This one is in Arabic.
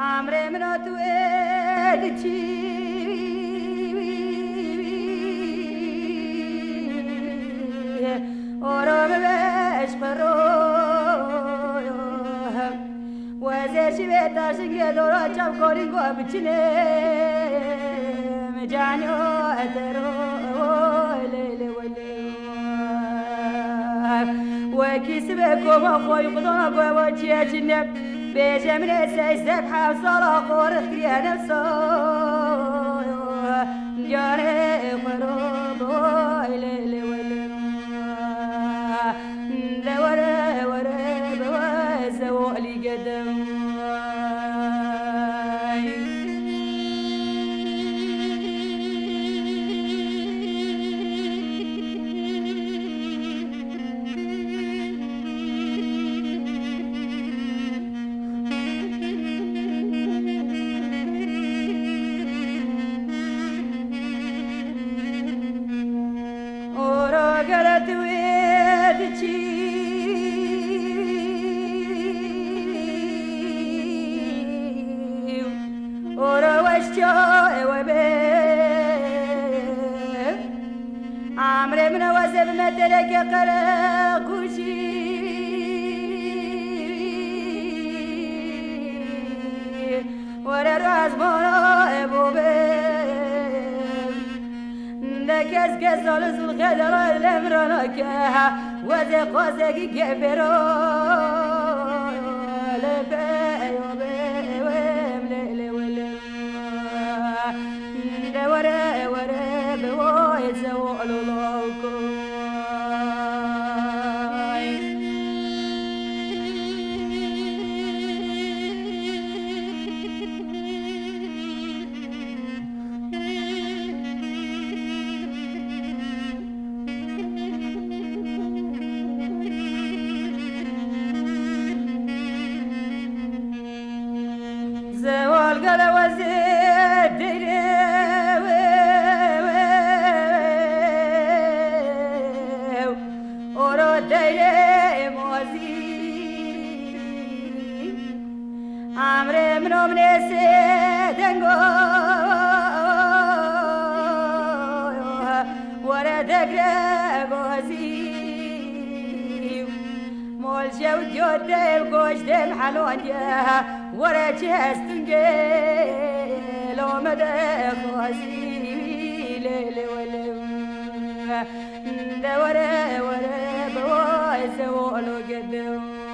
عمرمنا تو الچی آرام بهش برایم وزشی به تشکیه دارا چپ کاری گوه بچینم جنیات رو لیل و لیل و کسی به کما خواهی خدا گوه و چیه چینم جاري قرب ويلي ويلي دوري وري بوزو لي قدم ورا قالت ويدتي ورا وشجاع وبيب عمري من وزب مدلك قرقوشي لكز كزال زول غدر الامرانك وزي قوزك كبرو لبي زوال قال وزيد جو جود القوش دم حلون يا ورا جهستنجي لو مدى خوزي ليلي ولم. ورا بوايز وقلو قدم.